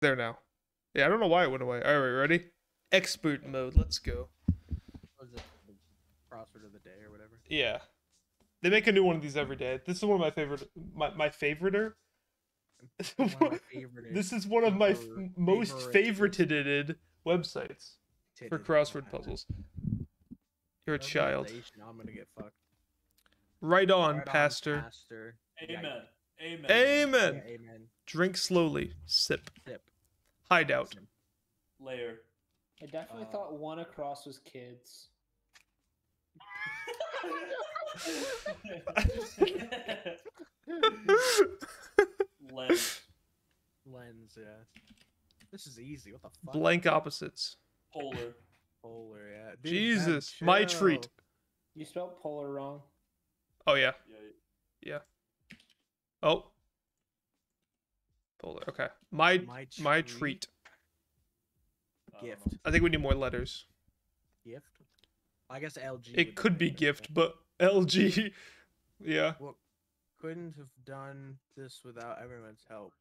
There now. Yeah, I don't know why it went away. All right, ready? Expert mode. Let's go. What was it? The crossword of the day or whatever. Yeah. They make a new one of these every day. This is one of my favorite my my favoriter. One of my favorite this is one of my f- Favorite- most favorited websites for crossword puzzles. You're a child. Localization, I'm gonna get fucked. Right on, Right on, pastor. pastor. Amen. Amen. Yeah, Amen. amen. Drink slowly. Sip. Sip. Hideout. Sip. Layer. I definitely Uh, thought one across was kids. Lens. Lens, yeah. This is easy. What the fuck? Blank opposites. Polar. Polar, yeah. Dude, Jesus, my treat. You spelled polar wrong. Oh yeah. Yeah. Oh. Polar. Okay. My My my treat. treat. I don't Gift. know. I think we need more letters. Gift. I guess LG. It could be better, gift, but LG. Yeah, Couldn't have done this without everyone's help.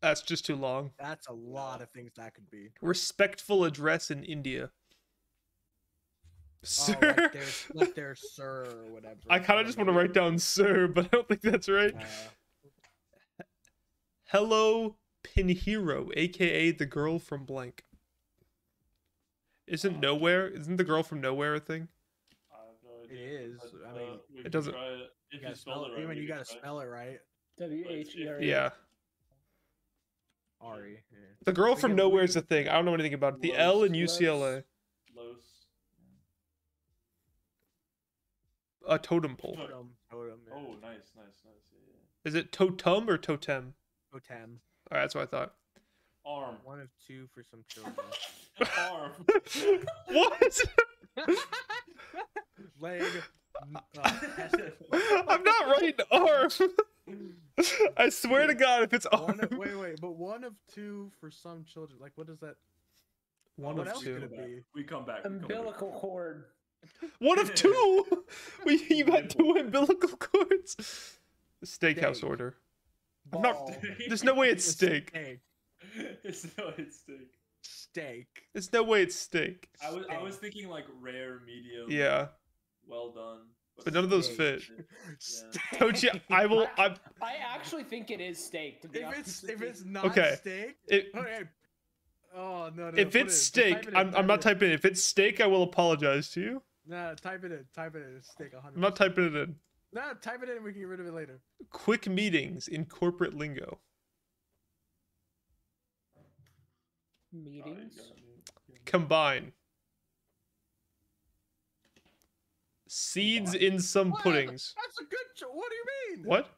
that's just too long. That's a lot of things that could be. Respectful address in India. Oh, Sir. like there's like there's sir or whatever. I kind of just want to write down sir, but I don't think that's right. Uh, Hello, Pinheiro, aka the girl from blank. Isn't Uh, nowhere? Isn't the girl from nowhere a thing? I have no idea. is, but, I uh, mean, we it doesn't- try it. you If gotta you spell spell it it. right, Even we you gotta try spell it right. W H E R. E. Yeah. Ari. Yeah. The girl from nowhere is a thing. I don't know anything about it. The Los- L in UCLA. Los. A totem pole. Totem. Totem. Yeah. Oh, nice, nice, nice. Yeah, Is it totem or totem? Totem. All right, that's what I thought. Arm. One of two for some children. Arm. what? Leg. n- uh. I'm not writing arm. I swear to God, if it's one arm. of, wait, wait, but one of two for some children. Like, what does that? One what of two. could it be? We come back. We come back. Umbilical cord. One of two. We you got two umbilical cords. Steakhouse Steak. order. I'm not- There's no way it's steak. Steak. it's no, it's steak. Steak. There's no way it's steak. I was, I was thinking like rare, medium. Yeah, Well done. but none of those Steak. fit. Steak. Tochi, I will. I'm. I actually think it is steak. To be If honest it's if it's not Okay. steak, It, oh, okay. Oh no, no. if it's it- steak, it in, I'm, I'm not it typing it. If it's steak, I will apologize to you. Nah, type it in. Type it in. It's steak. 100. I'm not typing it in. Nah, type it in. and We can get rid of it later. Quick meetings in corporate lingo. Meetings. Combine. Seeds in some What? puddings. That's a good. Cho- what do you mean? What?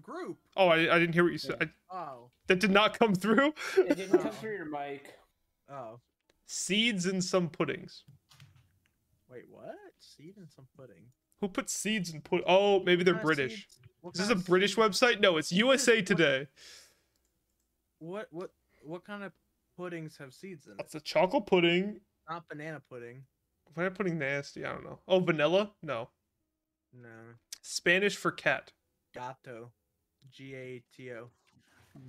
Group. Oh, I, I didn't hear what you said. I, Oh. that did not come through. It didn't come through your mic. Oh. Seeds in some puddings. Wait, what? Seed and some pudding. Who puts seeds in put? Oh, maybe they're What kind of British. Is this a British website? No, it's USA Today. What what what kind of puddings have seeds in it? That's a chocolate pudding. Not banana pudding. I putting nasty? I don't know. Oh, vanilla? No. No. Spanish for cat. Gato. G A T O.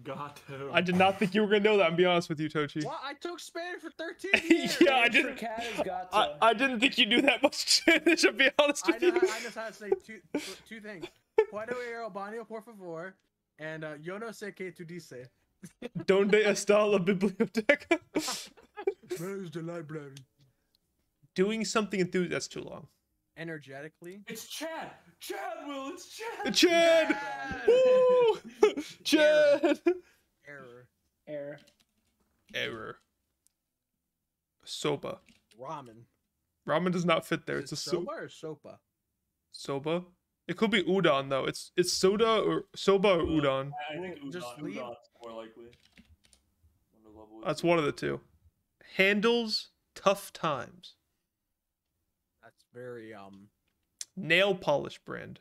Gato. I did not think you were gonna know that. I'm be honest with you, Tochi. Well, I took Spanish for 13 Yeah. I didn't- Cat has got I. I didn't think you knew that much Spanish. I'll be honest with know, you. how, I know how to say two two things. Puedo ir al baño, por favor. And uh, yo no sé qué tú dices. Donde está la biblioteca? Where is the library? Doing something enthused. That's too long. Energetically. It's Chad. Chad, Will. It's Chad. Chad! Woo! Chad! Error. Error. Error. Soba. Ramen. Ramen does not fit there. Is It's a it so- soba or sopa? soba. It could be udon though. It's it's soda or soba or udon. I I think udon, just leave- udon's more likely. Wonder level That's one of the two. Handles tough times. That's very um Nail polish brand.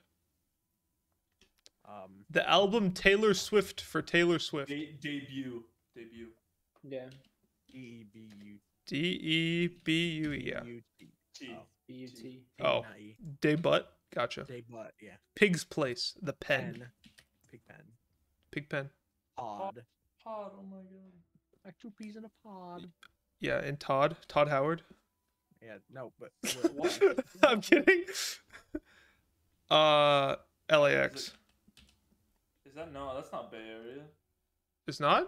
um The album Taylor Swift for Taylor Swift. De- debut. Debut. Yeah. D E B U D E B U E. Yeah. U T. T. Oh. B U T. Oh. not E. Debut. Gotcha. Day butt, yeah. Pig's Place. The pen. Pen. Pig pen. Pig pen. Pod. Pod. Oh my god. Like two peas in a pod. Yeah, and Todd, Todd Howard. Yeah, no, but wait. I'm kidding. Uh, LAX. Is that no? That's not Bay Area. It's not.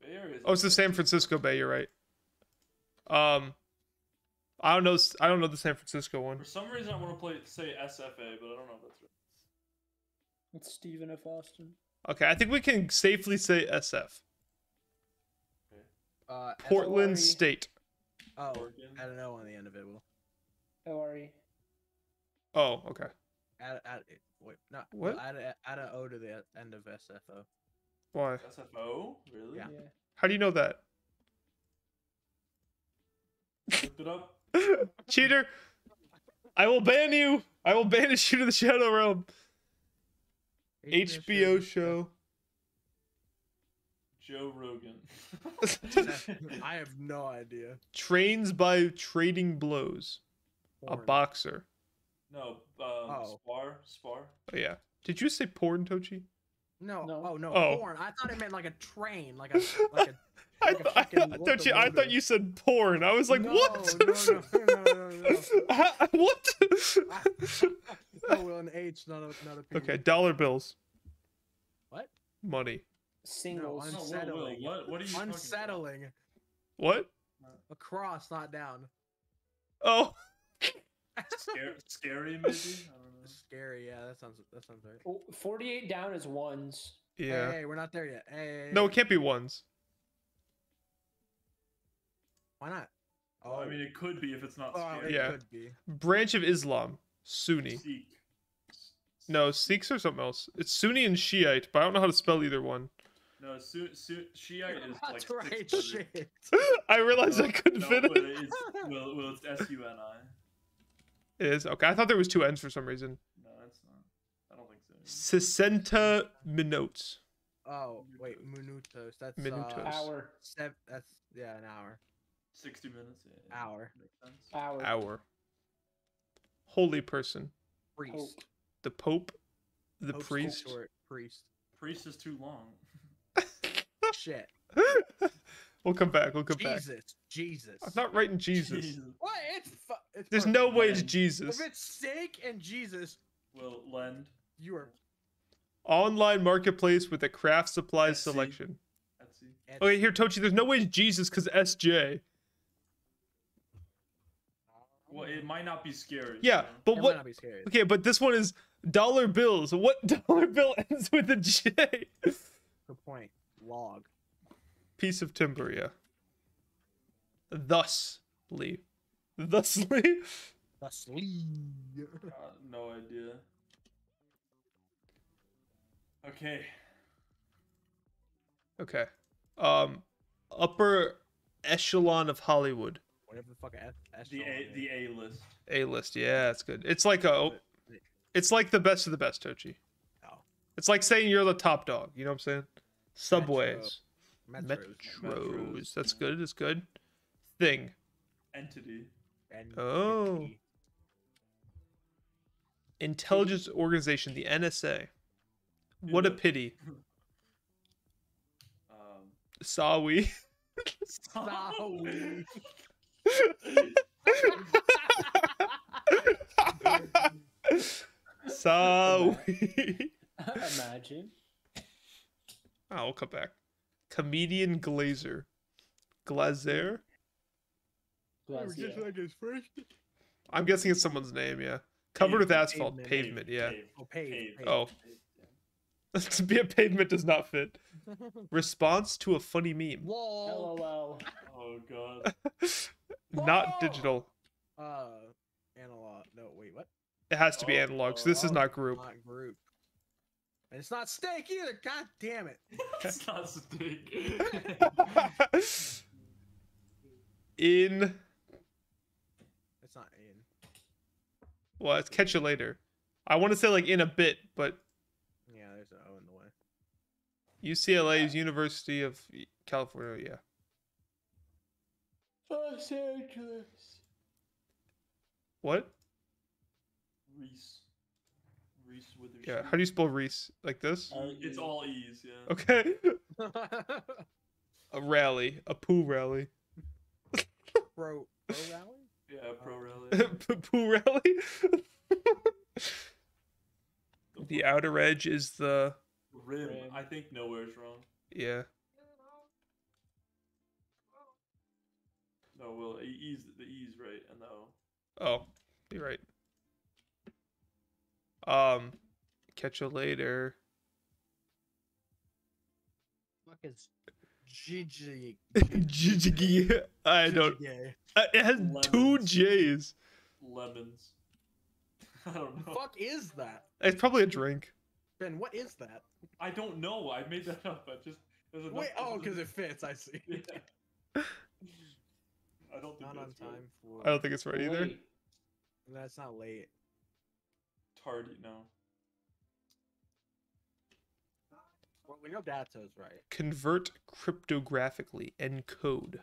Bay Area. Oh, it's the San Francisco Bay. You're right. Um, I don't know. I don't know the San Francisco one. For some reason, I want to play say SFA, but I don't know if that's right. It's Stephen F. Austin. Okay, I think we can safely say SF. Uh, Portland SORE. State. Oh, Oregon. add an O on the end of it. Will O-R-E. Oh, okay. add add wait not What? Add a, add an O to the end of SFO. Why? SFO? Really? Yeah. Yeah. How do you know that? Looked it up. Cheater! I will ban you. I will banish you to the Shadow Realm. HBO show. Joe Rogan. I have no idea. Trains by trading blows. A boxer. no, um, Oh. Spar, Spar. Oh, yeah. Did you say porn, Tochi? No. No. Oh no. Oh. Porn. I thought it meant like a train, like a like a. I, Like a th- I, fucking thought- Tochi, I thought you said porn. I was like, No, what? no, no, what? no, Will and H, not a not a P. okay, dollar bills. What? Money. Singles. No, No, Will, Will, Unsettling. what? What are you talking about? Unsettling. What? Across, not down. Oh, Scary, scary maybe. I don't know. Scary. Yeah, that sounds that sounds right. Oh, 48 down is ones. yeah. Hey, we're not there yet. Hey. No, it can't be ones. Why not? Well, I mean, it could be if it's not Oh, scary. it Yeah. could be. Branch of Islam. Sunni. Sikh. No, Sikhs or something else. It's Sunni and Shiite, but I don't know how to spell either one. No, Su- Su- Shiite is like That's right. six. Shit. I realized I couldn't no, fit but it. It's, well, well, it's S U N I. It is okay. I thought there was two N's for some reason. No, that's not. I don't think so. Sesenta minutes. Oh wait, minutos. That's Minutos. Uh, Hour. sev- that's yeah, an hour. Sixty minutes. Yeah, yeah. Hour. Makes sense. Hour. Hour. Holy person. Priest. Pope. The Pope. The Pope's too priest. short. Priest. Priest is too long. Shit. we'll come back. We'll come back. Jesus. Jesus. I'm not writing Jesus. Jesus. What? It's, fu- it's There's no way it's Jesus. If it's steak and Jesus, Will lend. you are. Online marketplace with a craft supplies Etsy. selection. Etsy. Etsy. Oh, okay, here, Tochi. There's no way it's Jesus because SJ. Well, it might not be scary. Yeah, you know? but It might what? not be scary. Okay, but this one is dollar bills. What dollar bill ends with a J? Good point. Log. Piece of timber, yeah. Thusly. Thusly? Thusly. Uh, no idea. Okay. Okay. Um, upper echelon of Hollywood. Whatever the fuck. a- The echelon A is. the A list. A list, yeah, it's good. It's like a, it's like the best of the best, Tochi. Oh. It's like saying you're the top dog. You know what I'm saying? Subways, Metros. metros. That's good. That's good. Thing. Entity. And Oh. P. Intelligence organization, the NSA. What a pity. Um. Sawi. Sorry. Sawi. Imagine. Oh, I'll come back. Comedian Glazer. Glazer? Glass, yeah. like his first. I'm guessing it's someone's name, yeah. Covered with asphalt. pavement, Pavement, yeah. Pave, Oh, pave, pave, pave. Oh. yeah. to be a pavement does not fit. Response to a funny meme. Lol. LOL. Oh god. not Whoa! digital. Uh, analog. No, wait, what? It has to be Oh, analog, so this is Oh, not group. Not group. And it's not steak either. God damn it. it's not steak. In It's not in. well, it's catch you later. I want to say like in a bit, but Yeah, there's an O in the way. UCLA's University of California, yeah. Los Angeles. What? Reese. Reese Witherspoon. Yeah. How do you spell Reese? Like this? Uh, it's all E's, yeah. Okay. A rally, a poo rally, Pro pro rally. Yeah, pro rally. poo rally. the outer edge is the Rim. Rim. I think nowhere's wrong. yeah. No, well, E- E's the E's right, and the O. Oh, you're right. Um, catch you later. Fuck is Gigi. Jijigi. I don't. Uh, It has two J's. Lemons. I don't know. Fuck is that? It's probably a drink. Ben, what is that? I don't know. I made that up. I just. Enough- Wait, oh, because it fits. I see. Yeah. I don't think Not on that's right. time for. I don't think it's right either. That's not late. Tardy, no. Well, we know Dato's right. Convert cryptographically. Encode.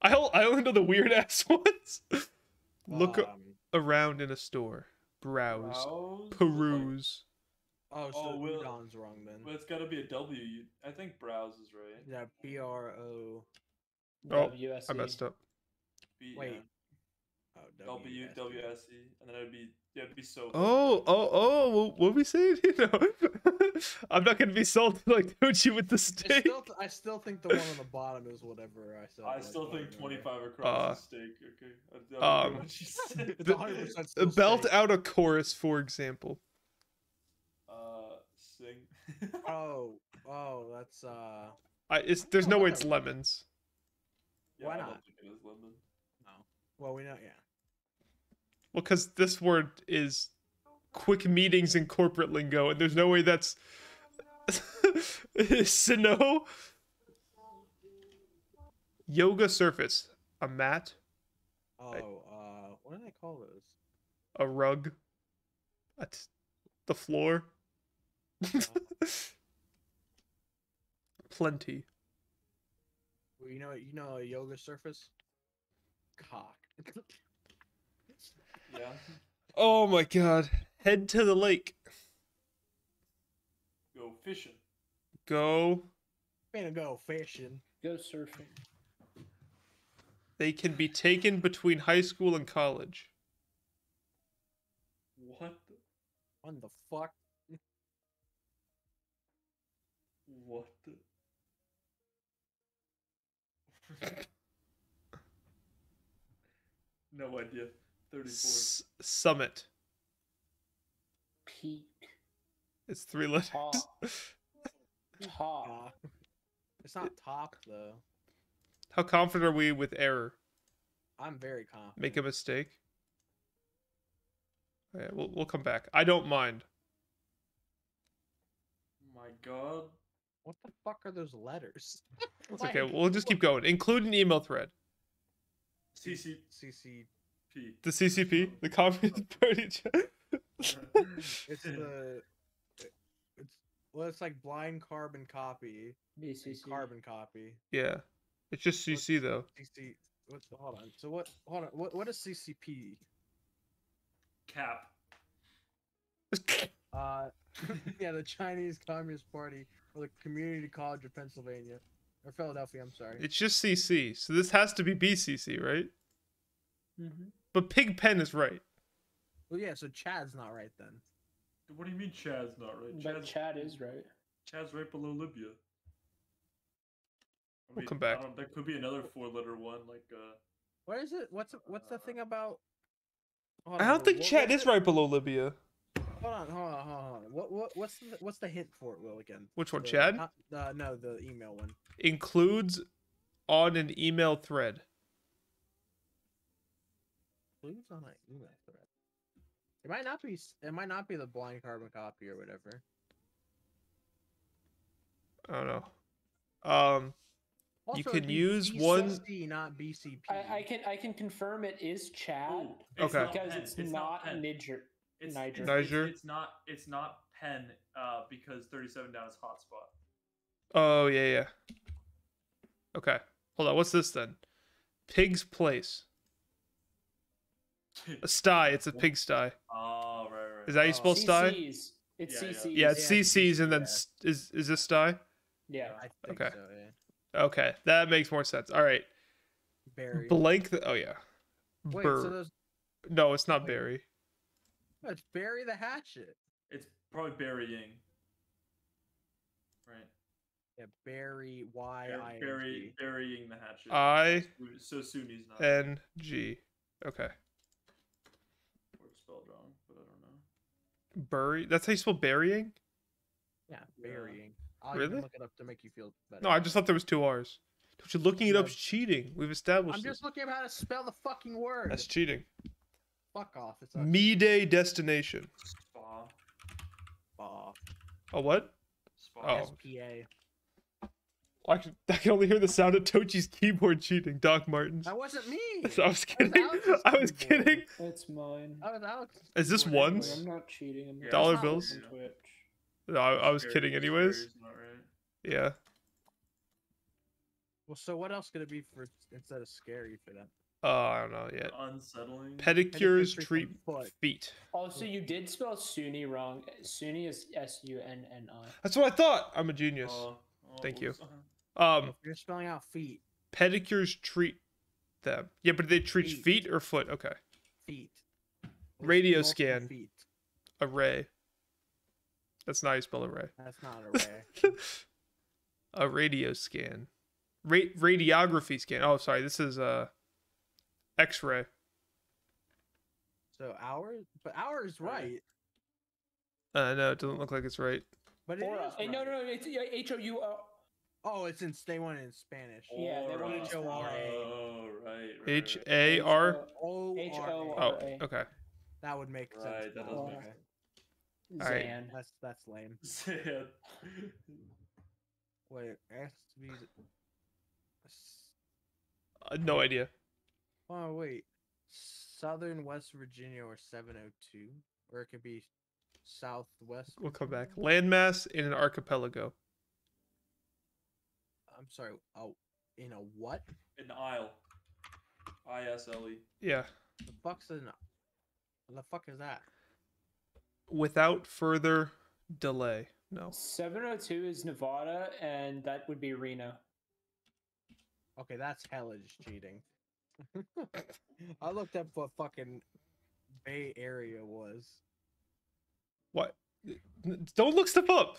I o- I only know the weird ass ones. Look Um, around in a store. Browse. Browse? Like- Peruse. oh, so Oh, Will- Udon's wrong then. Well, it's got to be a W. You, I think browse is right. Yeah, B R O. Oh, WSE. I messed up. B, Wait, yeah. Oh, W W S E, and then it'd be yeah, it'd be so. Oh, oh, oh! What, what we saying? You know, I'm not gonna be salty like Gucci with the I steak. still, I still think the one on the bottom is whatever I said. I like, still think whatever. 25 across Uh, is steak. Okay. I- I um, know what you said. It's 100% Uh, still Belt steak. out a chorus, for example. Uh, sing. Oh, oh, that's uh. I, it's there's no way it's lemons. Yeah, Why I not? don't think it is lemon. No. Well, we know, yeah. Well, because this word is quick meetings in corporate lingo, and there's no way that's Sino. Yoga surface, a mat, Oh, uh, what do they call those? a rug, a t- the floor. Plenty. Well, you know, you know, a yoga surface. Cock. Yeah. Oh my god. Head to the lake. Go fishing. Go. Gonna go fishing. Go surfing. They can be taken between high school and college. What? The, What the fuck? what? The, no idea. 34. S- summit. Peak. It's three letters. Top. Top. It's not top though. How confident are we with error? I'm very confident. Make a mistake. Oh, yeah, we'll we'll come back. I don't mind. My god. What the fuck are those letters? It's okay. We'll just keep going. Include an email thread. CC CC. The CCP, the Communist Party. It's the. It's well, it's like blind carbon copy. BCC. Carbon copy. yeah, it's just CC though. CC. What's hold on? So what? Hold on. What? What is CCP? Cap. Uh, yeah, the Chinese Communist Party or the Community College of Pennsylvania or Philadelphia. I'm sorry. It's just CC, so this has to be BCC, right? Mm-hmm. But Pigpen is right. Well, yeah. So Chad's not right then. What do you mean Chad's not right? But Chad is right. Chad's right below Libya. I We'll come back. I don't- There could be another four-letter one, like uh. What is it? What's what's the thing about? Hold I don't think what- Chad is it- right below Libya. Hold on, hold on, hold on. hold on. What what what's the what's the hint for it, Will again? Which one, The- Chad? not- uh, no, the email one. Includes on an email thread. Clues on an email thread. It might not be. It might not be the blind carbon copy or whatever. I don't know. Um, You can it'd be use one- BCC, not BCP. I, I can I can confirm it is Chad Oh, it's Okay. because it's, it's not, pen. Niger. It's, Niger. It's, Niger? It's, it's not. It's not pen. Uh, because 37 down is hotspot. oh yeah, yeah. Okay, hold on. What's this then? Pig's place. A sty. It's a pig sty. oh right, right. Is that how you Oh. spell sty? CC's It's Yeah, yeah. CC. Yeah, it's Yeah, CC's and then yeah. is is this sty? Yeah. I think Okay. so. Yeah. Okay, that makes more sense. All right, Barry. blank. The, oh yeah, Wait, Bur- so those. no, it's not wait. Barry. no, It's Barry the Hatchet. It's probably burying. Right. Yeah, Barry Y Bur- bury, G. burying the hatchet. I So Sunni's not. N G. Okay, Or spelled wrong, but I don't know. bury. That's how you spell burying. Yeah, Yeah. burying. I'll Really? look it up to make you feel better. No, I just thought there was two R's. Don't you looking it No. up is cheating. We've established I'm this. just looking at how to spell the fucking word. That's cheating. Fuck off. It's not Me day destination. Spa. Spa. A what? Spa. Oh. SPA. I can, I can only hear the sound of Tochi's keyboard cheating. Doc Martens. That wasn't me. I was kidding. Alex's I was keyboard. kidding. It's mine. That was Alex. Is this keyboard ones? Anyway. I'm not cheating. I'm Yeah, Dollar bills? Twitch. No, I, I was Scary- kidding anyways. right. Yeah. Well, so what else could it be for instead of scary for them? Uh, I don't know yet. Unsettling. Pedicures treat treat from foot. feet. Also, you did spell Sunni wrong. Sunni is S U N N I. That's what I thought. I'm a genius. Oh, oh, Thank you. oops. Um, You're spelling out feet. pedicures treat them. Yeah, but they treat Feet. feet or foot. Okay. Feet. What's Radio scan. Feet. Array. That's not how you spell array. That's not a ray. a radio scan. Ra- radiography scan. Oh, sorry. This is uh, X-ray. so ours, but ours right. Uh, no, it doesn't look like it's right. But it Or, is uh, no, no, no. It's H O U O. Oh, it's in. They want it in Spanish. Yeah, they want uh, it in H-O-R-A. Oh, right. right, H right. A R. O H R O A. Oh, okay. That would make sense. Right, that now, does make okay. All right. Zan. That's that's lame. Sad. Wait, it has to be. Uh, no idea. Oh wait, Southern West Virginia or 702, or it could be Southwest. We'll come back. Landmass in an archipelago. I'm sorry. Oh, in a what? An isle. I S L E. Yeah. The fuck's in? What the fuck is that? Without further delay. No. 702 is Nevada, and that would be Reno. Okay, that's hellish cheating. I looked up what fucking Bay Area was. What? Don't look stuff up.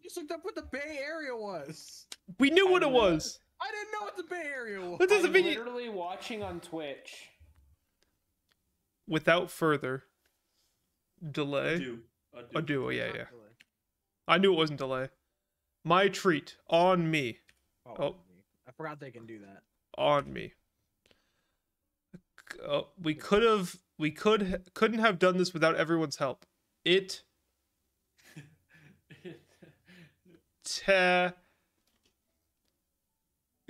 You just looked up what the Bay Area was. We knew what it was. I didn't know what the Bay Area was. What doesn't I'm mean literally watching on Twitch. Without further delay. Ado. Ado. A duo, yeah, yeah. really. I knew it wasn't delay. My treat on me. Oh, Oh. I forgot they can do that. On me. Uh, we could have. We could. Couldn't have done this without everyone's help. It. Te.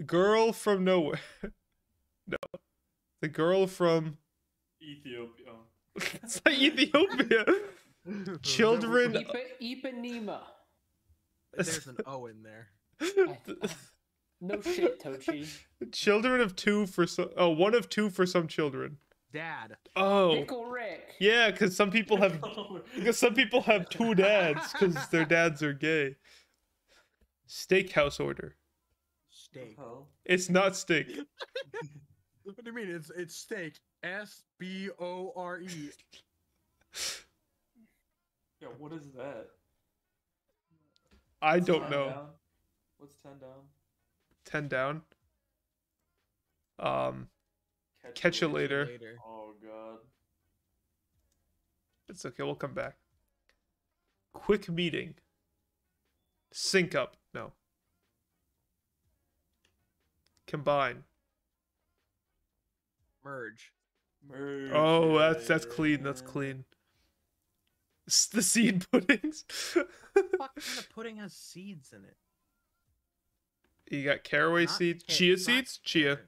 Girl from nowhere. no. The girl from. Ethiopia. It's like Ethiopia. Children. Ipa, Ipanema. There's an O in there. No shit, Tochi. children of two for some. Oh, one of two for some children. Dad. Oh. Pickle Rick. Yeah, because some people have because some people have two dads because their dads are gay. Steakhouse order. Steak. Hell. It's not steak. What do you mean? It's it's steak. S B O R E. Yeah, what is that? I What's don't know. down? What's ten down? Ten down. Um, Catch you later. Oh god. it's okay. We'll come back. Quick meeting. Sync up. No. Combine. Merge. Merge. Oh, that's that's clean. That's clean. S- The seed puddings. What kind of pudding has seeds in it? you got caraway Not seeds, ca- chia not seeds, chia.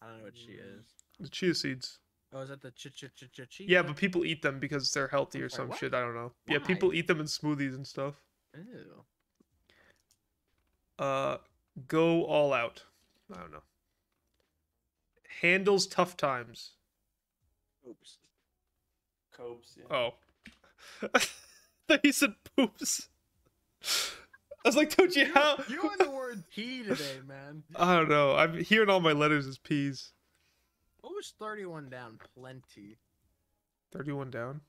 I don't know what chia is. the chia seeds. Oh, is that the ch ch ch ch chia? Yeah, but people eat them because they're healthy I'm or sorry, some what? shit. I don't know. Yeah, people eat them in smoothies and stuff. Ew. Uh, go all out. I don't know. Handles tough times. Oops. Copes. Yeah. Oh. thought he said poops. I was like, Tochi, how? You and the word pee today, man. I don't know. I'm hearing all my letters as P's. What was 31 down? Plenty. 31 down.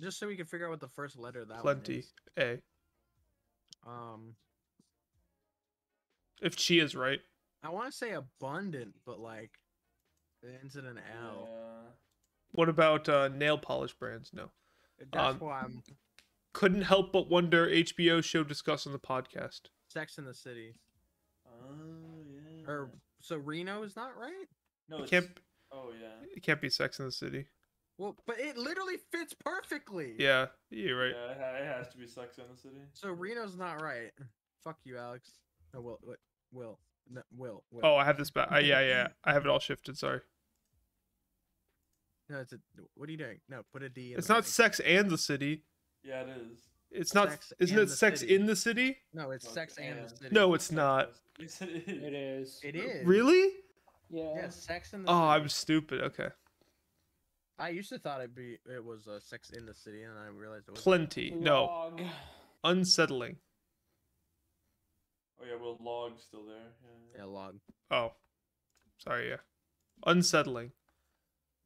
Just so we can figure out what the first letter of that Plenty. one A. Um, If Chi is right. I want to say abundant, but like, it ends in an L. Yeah. What about uh, nail polish brands? No. That's Um, why I'm Couldn't help but wonder HBO show discussed on the podcast. Sex in the City. Oh yeah. Or so Reno is not right. no, It it's, can't Oh yeah. it can't be Sex in the City. Well, but it literally fits perfectly. Yeah, you're right. Yeah, it, has to be Sex in the City. So Reno's not right. Fuck you, Alex. Oh, well, Will. Will. No, Will. Will. Oh, I have this back. Uh, yeah, yeah. I have it all shifted. Sorry. No, it's a. What are you doing? No, put a D. In It's not beginning. Sex and the City. Yeah, it is. It's not. Sex isn't it Sex City. in the City? No, it's No, Sex and the. City. No, it's not. Yes, it is. It is. It is. Really? Yeah. Yeah, Sex in the Oh, City. I'm stupid. Okay. I used to thought it'd be it was uh, Sex in the City, and I realized it was. Plenty. No. Log. Unsettling. Oh yeah, well, log's still there. Yeah. Yeah, log. Oh. Sorry. Yeah. Unsettling.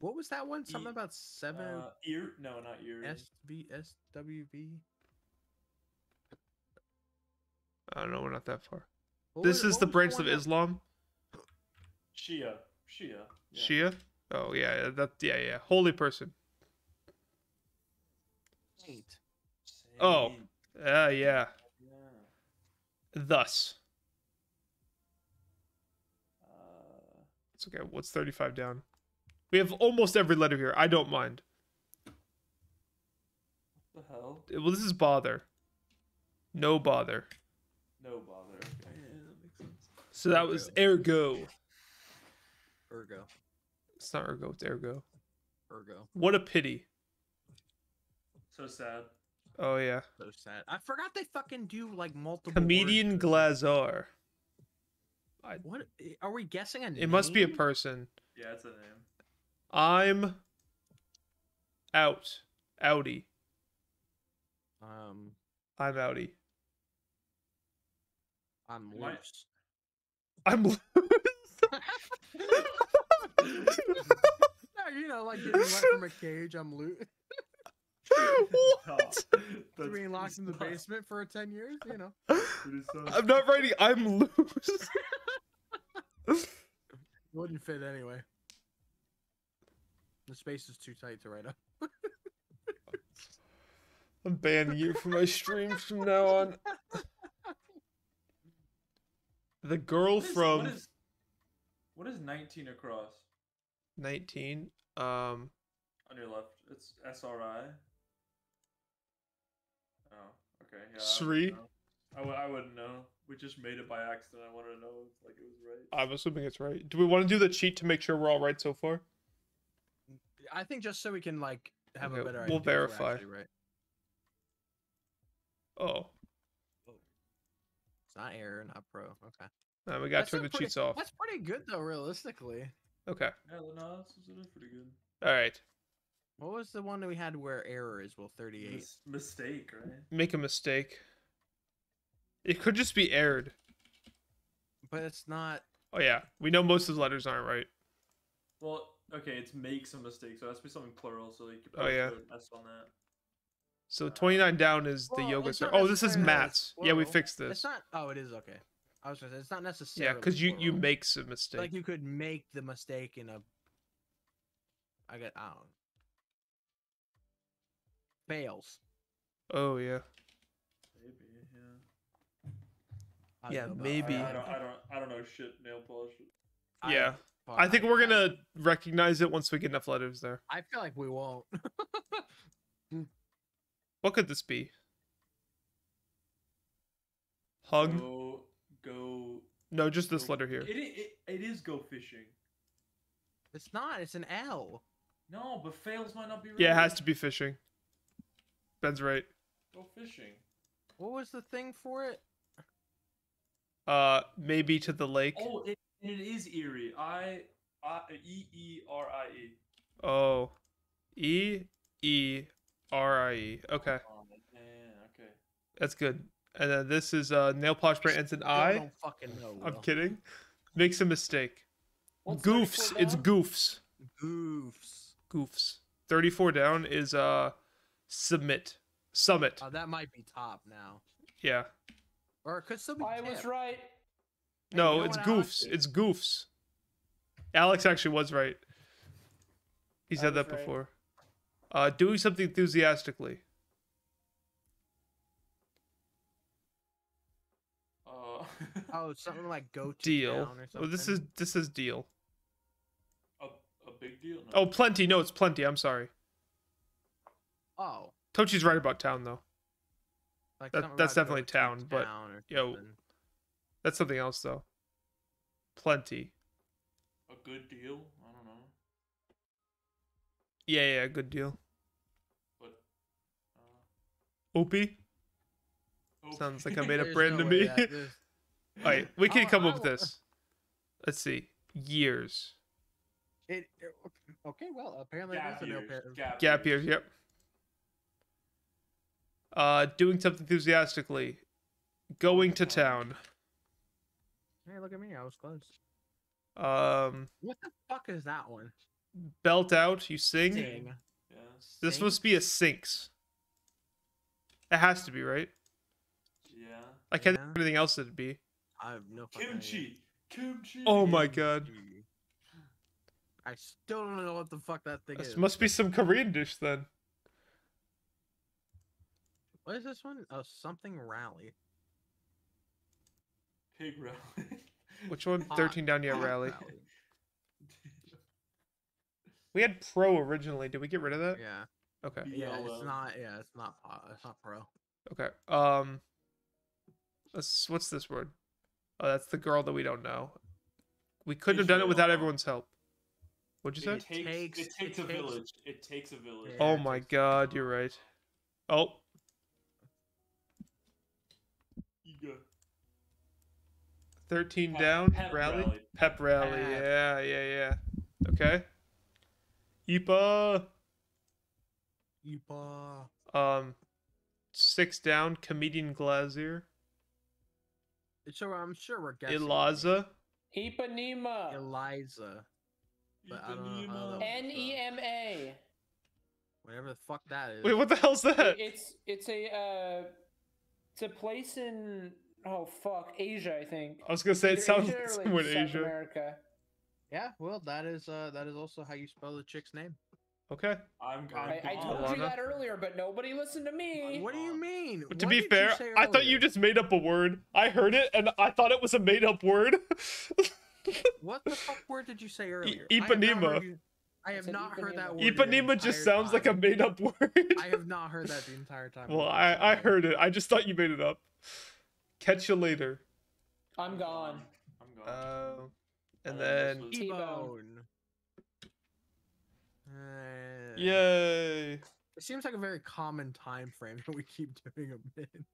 What was that one? Something E- about seven Uh, ear? No, not ear. S V S W V. I don't know. We're not that far. What This was- is the branch one of that- Islam. Shia. Shia. Yeah. Shia. Oh yeah. yeah, That. Yeah. Yeah. Holy person. Saint. Oh. Saint. Ah. yeah. Yeah. Thus. Uh, It's okay. What's 35 down? We have almost every letter here. I don't mind. what the hell? Well, this is bother. No bother. No bother. Okay, yeah, that makes sense. So that was ergo. Ergo. It's not ergo. It's ergo. Ergo. What a pity. So sad. Oh yeah. So sad. I forgot they fucking do like multiple. Comedian words. Glazer. What are we guessing? A It must be a person. Yeah, it's a name. I'm out. Outie. Um, I'm outie. I'm Might- loose. I'm loose. Yeah, you know, like getting let from a cage. I'm loose. what? That's being locked in the pretty basement for ten years. You know. sus. I'm not writing I'm loose. Wouldn't fit anyway. The space is too tight to write up. I'm banning you from my streams from now on. The girl What is- from What is, what is 19 across? 19. Um, On your left. It's SRI. Oh, okay. Yeah. I Sri? wouldn't know. I, w- I wouldn't know. We just made it by accident. I wanted to know if like it was right. I'm assuming it's right. Do we want to do the cheat to make sure we're all right so far? I think just so we can like have Okay, a better we'll idea. if we're verify. Right. Oh, It's not error, not pro. Okay. uh, we got to turn the pretty- cheats off. That's pretty good though, realistically. Okay. Yeah, no, this is, pretty good. All right. What was the one that we had where error is well 38? Mis- mistake, right? Make a mistake. It could just be aired. But it's not. Oh yeah, we know most of the letters aren't right. Well, okay, it's make some mistakes, so it has to be something plural, so you could Oh, yeah. put S on that. So 29 down is the yoga. it's Oh, this is necessarily that Matt's. Yeah, we plural. fixed It's this. not. Oh, it is okay. I was gonna say it's not necessary. Yeah, because you you plural. make some mistake. like you could make the mistake in a. I get. I don't. Know. Fails. Oh yeah. Maybe, yeah. I Yeah, maybe. I, I don't, I don't, I don't know shit nail polish. Yeah. fuck, I think we're gonna recognize it once we get enough letters there. I feel like we won't. What could this be? Hug? Go, go. No, just this go- letter here. It, it, it is go fishing. it's not. It's an L. No, but fails might not be right. Yeah, it has to be fishing. Ben's right. Go fishing. What was the thing for it? Uh, maybe to the lake. Oh, it, it is Erie. I, I, E, E, R, I, E. Oh, E E R I E. Okay, Oh, man, okay. that's good. And then this is uh, nail polish brand ends in I I. don't fucking know. I'm kidding. Makes a mistake. What's Goofs. It's goofs. Goofs. Goofs. 34 down is uh submit. Summit. Uh, that might be top now, Yeah. or it could still be. I was right. No, you know it's goofs. It's goofs. Alex actually was right. He said was that right. before. Uh doing something enthusiastically. Uh, Oh, something like go to Deal. town or Oh, this is this is deal. a, a big deal. No. Oh, plenty. No, it's plenty. I'm sorry. Oh, Tochi's right about town though. like That- that's definitely to town, but, town or yo, something. That's something else though. Plenty. a good deal. I don't know, Yeah, yeah, good deal. but. Uh, OPI? Sounds like I made a There's brand no to me. that Alright, we can Oh, come up with this. Let's see. Years. It, it- okay, well, apparently it Gap is a no years. pair. Gap, Gap years, yep. Uh doing something enthusiastically. Going to town. Hey, look at me, I was close. Um What the fuck is that one? belt out, you sing. Sing. Yes. This Sing? must be a sinks. It has to be, right? Yeah. I can't Yeah. think of anything else it'd be. I have no fucking idea. Kimchi. Kimchi. Oh my god. I still don't know what the fuck that thing This is. must be some Korean dish then. What is this one? Oh, something rally. Pig rally. Which one? Hot- 13 down yet? hot rally. We had pro originally. Did we get rid of that? Yeah. Okay. Yeah, it's not. Yeah, it's not. po- It's not pro. Okay. Um let's what's this word? Oh, that's the girl that we don't know. We couldn't have done it without everyone's help. What'd you It say? takes, takes- it takes a takes- village. It takes a village. Yeah, Oh my god, you're right. Oh, You go. 13 Pep- down pep rally. rally. Pep rally. Pep. Yeah, yeah, yeah. Okay. Ipa Ipa. um 6 down comedian Glazer. So I'm sure we're guessing. Ilaza. Ipanema. Eliza. But I don't know N E M A. Whatever the fuck that is. Wait, what the hell's that? It's it's a uh, it's a place in oh fuck Asia I think. I was gonna say it sounds Asia or, like like, somewhere in South Asia. America. Yeah, well, that is uh that is also how you spell the chick's name. Okay. I'm, I'm I, I told Alana? you that earlier, but nobody listened to me. What do you mean? But to What be fair, I thought you just made up a word. I heard it and I thought it was a made up word. What the fuck word did you say earlier? I- I have not Ipanema. heard you- I have not heard that Ipanema. word. Ipanema just entire sounds like a made up word. I have not heard that the entire time. well, I, I heard it. I just thought you made it up. Catch you later. I'm gone. I'm gone. Uh, and Uh, then T-bone. Yay. It seems like a very common time frame that we keep doing them in.